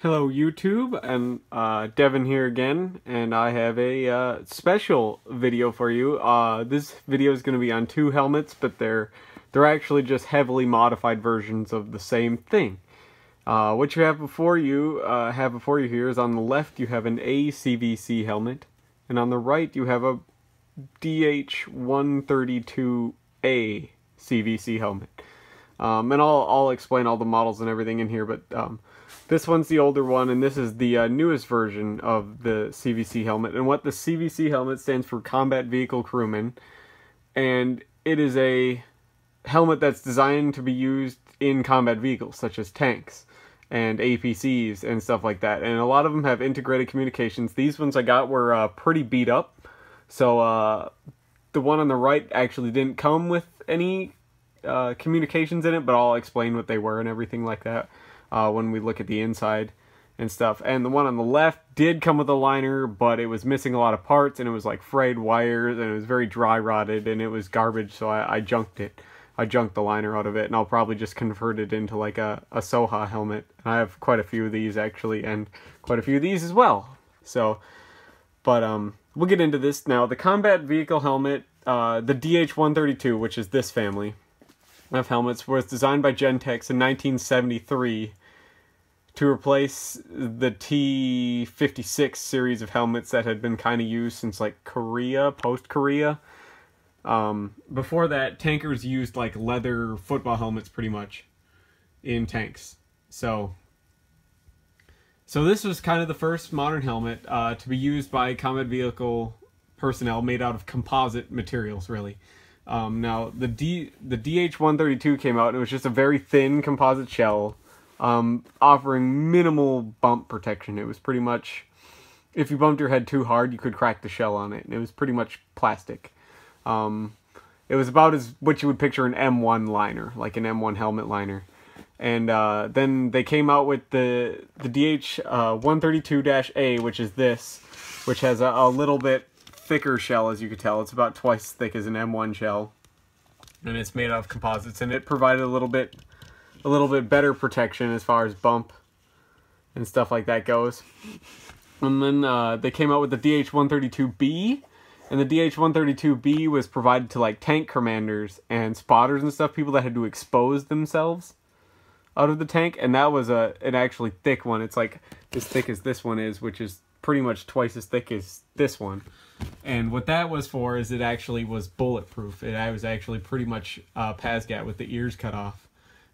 Hello YouTube, and uh, Devin here again, and I have a uh, special video for you. Uh, this video is going to be on two helmets, but they're they're actually just heavily modified versions of the same thing. Uh, what you have before you uh, have before you here is on the left you have an ACVC helmet, and on the right you have a DH132A CVC helmet. Um, and I'll I'll explain all the models and everything in here, but um, this one's the older one, and this is the uh, newest version of the CVC helmet. And what the CVC helmet stands for Combat Vehicle Crewman, and it is a helmet that's designed to be used in combat vehicles, such as tanks and APCs and stuff like that. And a lot of them have integrated communications. These ones I got were uh, pretty beat up, so uh, the one on the right actually didn't come with any uh, communications in it, but I'll explain what they were and everything like that uh, when we look at the inside and stuff. And the one on the left did come with a liner, but it was missing a lot of parts, and it was like frayed wires, and it was very dry rotted, and it was garbage, so I, I junked it. I junked the liner out of it, and I'll probably just convert it into like a, a Soha helmet. And I have quite a few of these actually, and quite a few of these as well. So, but um, we'll get into this now. The combat vehicle helmet, uh, the DH-132, which is this family of helmets, was designed by Gentex in 1973 to replace the T56 series of helmets that had been kind of used since like Korea, post Korea. Um, before that, tankers used like leather football helmets pretty much in tanks. So, so this was kind of the first modern helmet uh, to be used by combat vehicle personnel made out of composite materials, really. Um, now the D the DH132 came out and it was just a very thin composite shell um, offering minimal bump protection. It was pretty much, if you bumped your head too hard, you could crack the shell on it. And it was pretty much plastic. Um, it was about as what you would picture an M1 liner, like an M1 helmet liner. And uh, then they came out with the the DH uh, 132-A, which is this, which has a, a little bit thicker shell, as you could tell. It's about twice as thick as an M1 shell, and it's made of composites, and it provided a little bit a little bit better protection as far as bump and stuff like that goes. And then uh, they came out with the DH-132B, and the DH-132B was provided to like tank commanders and spotters and stuff, people that had to expose themselves out of the tank, and that was a an actually thick one. It's like as thick as this one is, which is pretty much twice as thick as this one. And what that was for is it actually was bulletproof. It I was actually pretty much uh, PASGT with the ears cut off.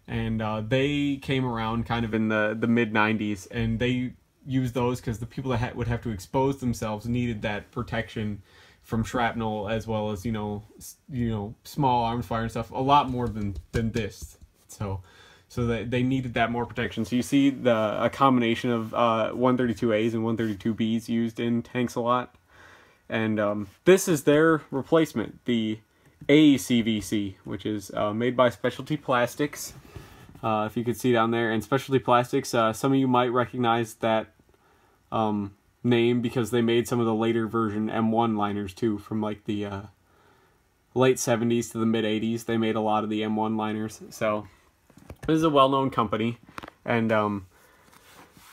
And uh, they came around kind of in the the mid 90s and they used those because the people that ha- would have to expose themselves needed that protection from shrapnel as well as you know you know small arms fire and stuff a lot more than than this. So so that they needed that more protection. So you see the a combination of uh, 132as and 132bs used in tanks a lot and um, this is their replacement the ACVC which is uh, made by Specialty Plastics uh, if you could see down there. And Specialty Plastics, uh, some of you might recognize that um, name because they made some of the later version M1 liners too from like the uh, late 70s to the mid 80s. They made a lot of the M1 liners. So this is a well-known company. And um,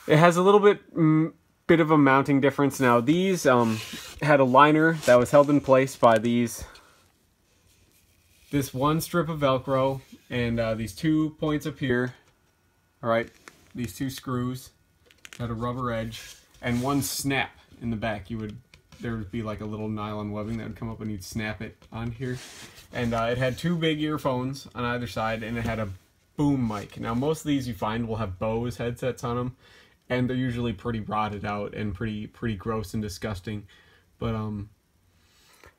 it has a little bit mm, bit of a mounting difference. Now these um, had a liner that was held in place by these this one strip of Velcro and uh, these two points up here. All right, these two screws had a rubber edge and one snap in the back. You would there would be like a little nylon webbing that would come up and you'd snap it on here. And uh, it had two big earphones on either side and it had a boom mic. Now most of these you find will have Bose headsets on them and they're usually pretty rotted out and pretty pretty gross and disgusting. But um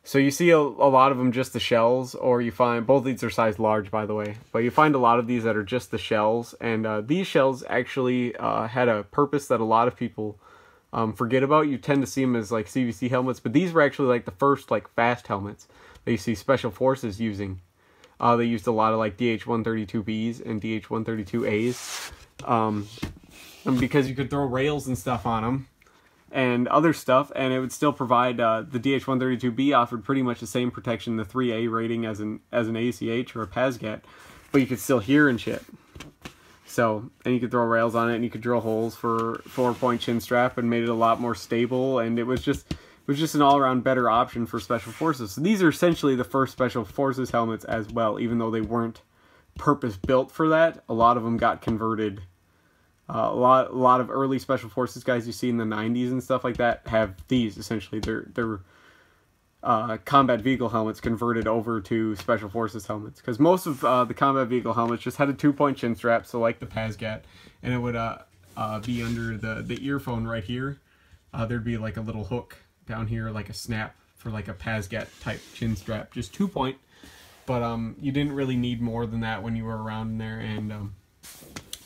so you see a, a lot of them just the shells, or you find both these are sized large, by the way. But you find a lot of these that are just the shells, and uh, these shells actually uh, had a purpose that a lot of people um, forget about. You tend to see them as like CVC helmets, but these were actually like the first like fast helmets that you see special forces using. Uh, they used a lot of like DH-132Bs and DH-132As, um, because you could throw rails and stuff on them and other stuff, and it would still provide uh, the DH-132B offered pretty much the same protection, the 3A rating as an as an ACH or a PASGT, but you could still hear and shit. So, and you could throw rails on it, and you could drill holes for four point chin strap, and made it a lot more stable. And it was just it was just an all around better option for special forces. So these are essentially the first special forces helmets as well, even though they weren't purpose built for that. A lot of them got converted. Uh, a lot, a lot of early special forces guys you see in the '90s and stuff like that have these. Essentially, they're they're uh, combat vehicle helmets converted over to special forces helmets because most of uh, the combat vehicle helmets just had a two-point chin strap, so like the PASGT, and it would uh, uh, be under the the earphone right here. There'd be like a little hook down here, like a snap for like a PASGT type chin strap, just two point. But um, you didn't really need more than that when you were around in there, and um,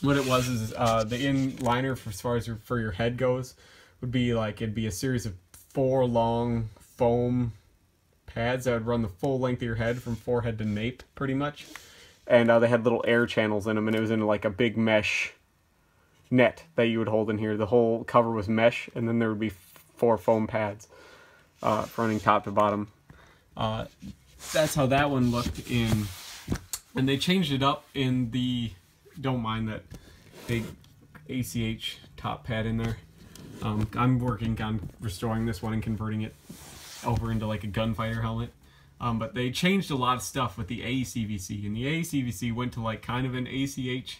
what it was is uh, the in liner for as far as your, for your head goes would be like it'd be a series of four long foam pads that would run the full length of your head from forehead to nape pretty much. And uh, they had little air channels in them and it was in like a big mesh net that you would hold in here. The whole cover was mesh and then there would be four foam pads uh, running top to bottom. Uh, that's how that one looked in and they changed it up in the don't mind that big ACH top pad in there. Um, I'm working on restoring this one and converting it over into like a gunfighter helmet. Um, but they changed a lot of stuff with the ACVC, and the ACVC went to like kind of an ACH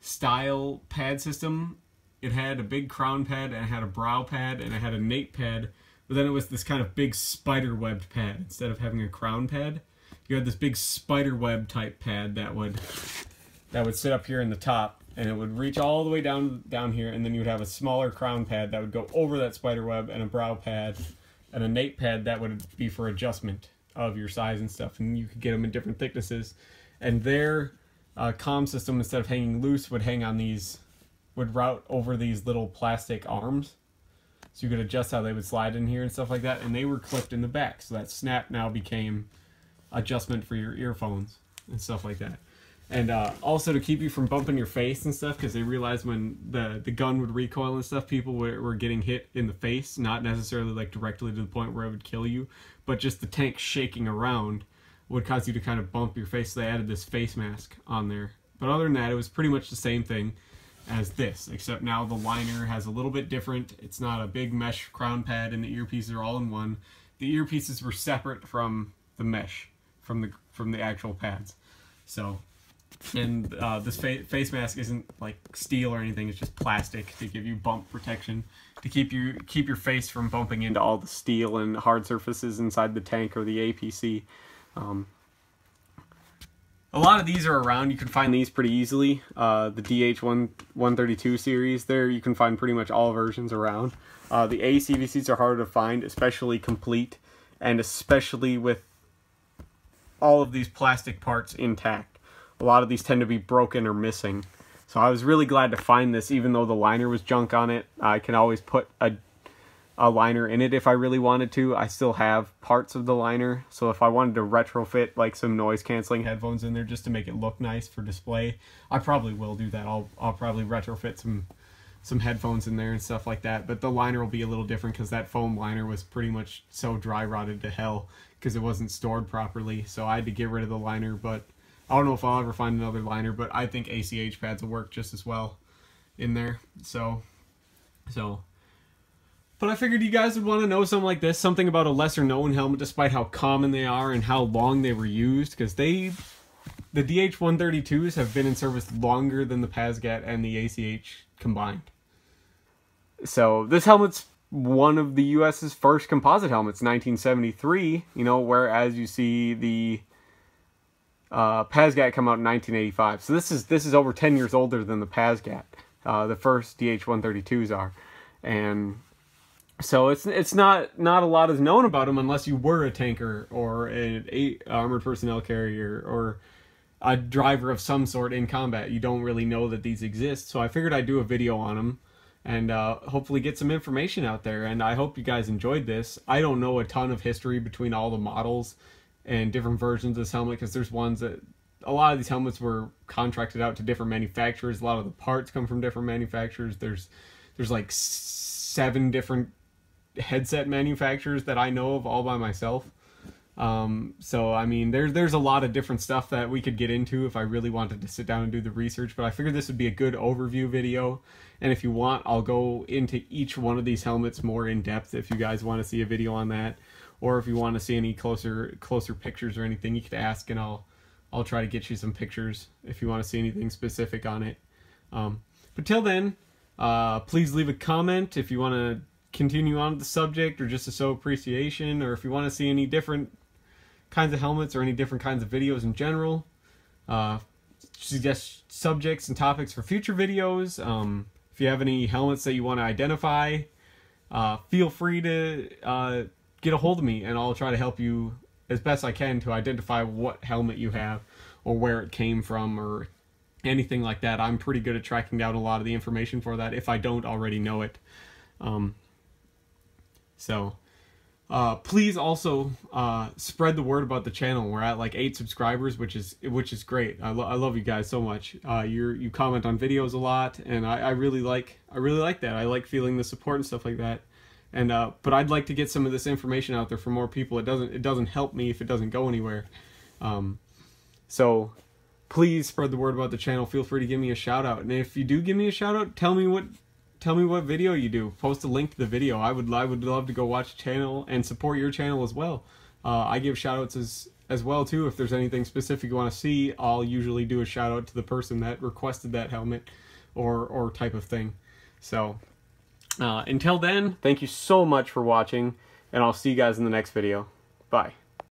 style pad system. It had a big crown pad, and it had a brow pad, and it had a nape pad, but then it was this kind of big spider webbed pad. Instead of having a crown pad, you had this big spider web type pad that would that would sit up here in the top and it would reach all the way down down here and then you would have a smaller crown pad that would go over that spider web and a brow pad and a nape pad that would be for adjustment of your size and stuff and you could get them in different thicknesses. And their uh, com system instead of hanging loose would hang on these would route over these little plastic arms. So you could adjust how they would slide in here and stuff like that and they were clipped in the back. So that snap now became adjustment for your earphones and stuff like that and uh, also to keep you from bumping your face and stuff because they realized when the the gun would recoil and stuff people were, were getting hit in the face not necessarily like directly to the point where it would kill you but just the tank shaking around would cause you to kind of bump your face. So they added this face mask on there. But other than that it was pretty much the same thing as this except now the liner has a little bit different. It's not a big mesh crown pad and the earpieces are all in one. The earpieces were separate from the mesh from the from the actual pads. So and uh, this fa face mask isn't like steel or anything it's just plastic to give you bump protection to keep you keep your face from bumping into all the steel and hard surfaces inside the tank or the APC um, a lot of these are around you can find these pretty easily. Uh, the DH1 132 series there you can find pretty much all versions around. Uh, the ACVCs are harder to find especially complete and especially with all of these plastic parts intact a lot of these tend to be broken or missing. So I was really glad to find this, even though the liner was junk on it. I can always put a, a liner in it if I really wanted to. I still have parts of the liner, so if I wanted to retrofit like some noise canceling headphones in there just to make it look nice for display, I probably will do that. I'll I'll probably retrofit some some headphones in there and stuff like that. But the liner will be a little different because that foam liner was pretty much so dry rotted to hell because it wasn't stored properly. So I had to get rid of the liner, but I don't know if I'll ever find another liner, but I think ACH pads will work just as well in there. So, so. But I figured you guys would want to know something like this, something about a lesser known helmet despite how common they are and how long they were used, because they, the DH-132s have been in service longer than the PASGT and the ACH combined. So this helmet's one of the US's first composite helmets, 1973, you know, whereas you see the uh, PASGT come out in 1985. So this is this is over 10 years older than the PASGT. Uh, the first DH-132s are, and so it's it's not not a lot is known about them unless you were a tanker or an a armored personnel carrier or a driver of some sort in combat. You don't really know that these exist. So I figured I'd do a video on them and uh, hopefully get some information out there. And I hope you guys enjoyed this. I don't know a ton of history between all the models and different versions of this helmet because there's ones that a lot of these helmets were contracted out to different manufacturers. A lot of the parts come from different manufacturers. There's there's like seven different headset manufacturers that I know of all by myself. Um, so I mean, there's there's a lot of different stuff that we could get into if I really wanted to sit down and do the research. But I figured this would be a good overview video. And if you want, I'll go into each one of these helmets more in depth if you guys want to see a video on that, or if you want to see any closer closer pictures or anything, you could ask, and I'll I'll try to get you some pictures if you want to see anything specific on it. Um, but till then, uh, please leave a comment if you want to continue on the subject or just to show appreciation, or if you want to see any different kinds of helmets or any different kinds of videos in general. Uh, suggest subjects and topics for future videos. Um, if you have any helmets that you want to identify, uh, feel free to uh, get a hold of me and I'll try to help you as best I can to identify what helmet you have or where it came from or anything like that. I'm pretty good at tracking down a lot of the information for that if I don't already know it. Um, so uh, please also uh, spread the word about the channel. We're at like eight subscribers, which is which is great. I, lo- I love you guys so much. Uh, you you comment on videos a lot, and I, I really like I really like that. I like feeling the support and stuff like that. And uh, but I'd like to get some of this information out there for more people. It doesn't it doesn't help me if it doesn't go anywhere. Um, so please spread the word about the channel. Feel free to give me a shout out, and if you do give me a shout out, tell me what tell me what video you do. Post a link to the video. I would I would love to go watch channel and support your channel as well. Uh, I give shout outs as as well too. If there's anything specific you want to see, I'll usually do a shout out to the person that requested that helmet or or type of thing. So uh, until then, thank you so much for watching, and I'll see you guys in the next video. Bye.